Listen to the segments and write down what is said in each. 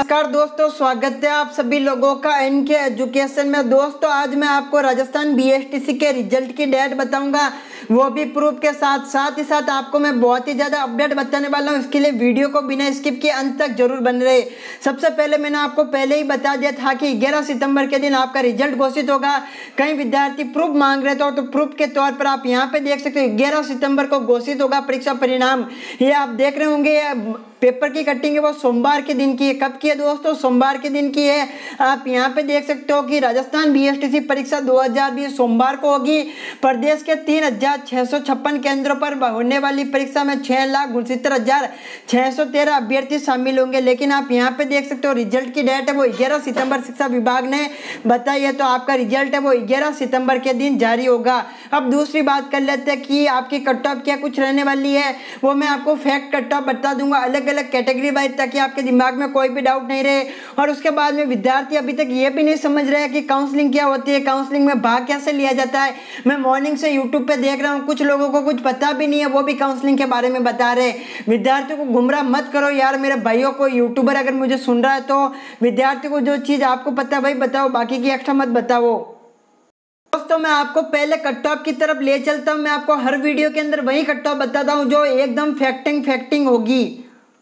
नमस्कार दोस्तों, स्वागत है आप सभी लोगों का एन के एजुकेशन में। दोस्तों, आज मैं आपको राजस्थान बीएसटीसी के रिज़ल्ट की डेट बताऊँगा। वो भी प्रूफ के साथ साथ ही साथ आपको मैं बहुत ही ज़्यादा अपडेट बताने वाला हूँ। इसके लिए वीडियो को बिना स्किप के अंत तक ज़रूर बन रहे। सबसे पहले मैंने आपको पहले ही बता दिया था कि ग्यारह सितंबर के दिन आपका रिज़ल्ट घोषित होगा। कई विद्यार्थी प्रूफ मांग रहे थे तो प्रूफ के तौर पर आप यहाँ पे देख सकते हो, ग्यारह सितंबर को घोषित होगा परीक्षा परिणाम। ये आप देख रहे होंगे पेपर की कटिंग है, वो सोमवार के दिन की है। कब की है दोस्तों? सोमवार के दिन की है। आप यहाँ पे देख सकते हो कि राजस्थान बीएसटीसी परीक्षा 2020 सोमवार को होगी। प्रदेश के तीन हज़ार छह सौ छप्पन केंद्रों पर होने वाली परीक्षा में छह लाख उनसत्तर हज़ार छह सौ तेरह अभ्यर्थी शामिल होंगे। लेकिन आप यहाँ पे देख सकते हो रिज़ल्ट की डेट है, वो ग्यारह सितंबर शिक्षा विभाग ने बताई है। तो आपका रिज़ल्ट है, वो ग्यारह सितंबर के दिन जारी होगा। अब दूसरी बात कर लेते हैं कि आपकी कट ऑफ़ क्या कुछ रहने वाली है, वो मैं आपको फैक्ट कट ऑफ़ बता दूँगा। अलग अलग कैटेगरी वाइज ताकि आपके दिमाग में कोई भी डाउट नहीं रहे। और उसके बाद में विद्यार्थी अभी तक ये भी नहीं समझ रहे कि काउंसलिंग क्या होती है। काउंसलिंग में भाग कैसे लिया जाता है? मैं मॉर्निंग से यूट्यूब पे देख रहा हूँ, कुछ लोगों को कुछ पता भी नहीं है, वो भी काउंसलिंग के बारे में बता रहे विद्यार्थियों को गुमराह मत करो यार, मेरे भाइयों को यूट्यूबर अगर मुझे सुन रहा है तो। विद्यार्थी को जो चीज़ आपको पता है भाई बताओ, बाकी की एक्स्ट्रा मत बताओ। दोस्तों, मैं आपको पहले कट ऑफ़ की तरफ़ ले चलता हूँ। मैं आपको हर वीडियो के अंदर वही कट ऑफ़ बताता हूँ जो एकदम फैक्टिंग फैक्टिंग होगी।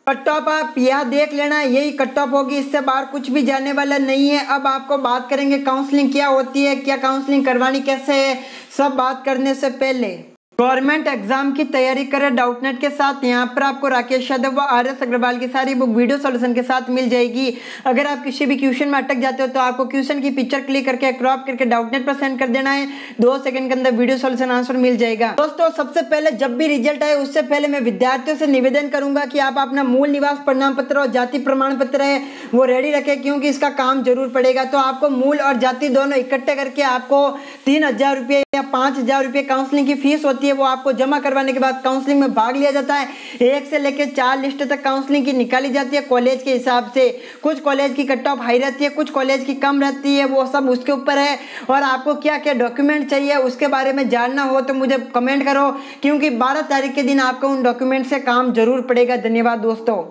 कट ऑफ़ आप यह देख लेना, यही कट ऑफ़ होगी, इससे बाहर कुछ भी जाने वाला नहीं है। अब आपको बात करेंगे काउंसलिंग क्या होती है, क्या काउंसलिंग करवानी कैसे है, सब बात करने से पहले। गवर्नमेंट एग्ज़ाम की तैयारी करें डाउटनेट के साथ, यहाँ पर आपको राकेश यादव व आर एस अग्रवाल की सारी बुक वीडियो सोल्यूशन के साथ मिल जाएगी। अगर आप किसी भी क्वेश्चन में अटक जाते हो तो आपको क्वेश्चन की पिक्चर क्लिक करके क्रॉप करके डाउटनेट पर सेंड कर देना है। दो सेकंड के अंदर वीडियो सोल्यूशन आंसर मिल जाएगा। दोस्तों, सबसे पहले जब भी रिज़ल्ट आए, उससे पहले मैं विद्यार्थियों से निवेदन करूँगा कि आप अपना मूल निवास प्रमाण पत्र और जाति प्रमाण पत्र है, वो रेडी रखें, क्योंकि इसका काम ज़रूर पड़ेगा। तो आपको मूल और जाति दोनों इकट्ठे करके आपको तीन हज़ार रुपये पाँच हज़ार रुपये काउंसलिंग की फ़ीस होती है, वो आपको जमा करवाने के बाद काउंसलिंग में भाग लिया जाता है। एक से लेकर चार लिस्ट तक काउंसलिंग की निकाली जाती है। कॉलेज के हिसाब से कुछ कॉलेज की कट ऑफ़ हाई रहती है, कुछ कॉलेज की कम रहती है, वो सब उसके ऊपर है। और आपको क्या क्या डॉक्यूमेंट चाहिए, उसके बारे में जानना हो तो मुझे कमेंट करो, क्योंकि बारह तारीख के दिन आपको उन डॉक्यूमेंट से काम ज़रूर पड़ेगा। धन्यवाद दोस्तों।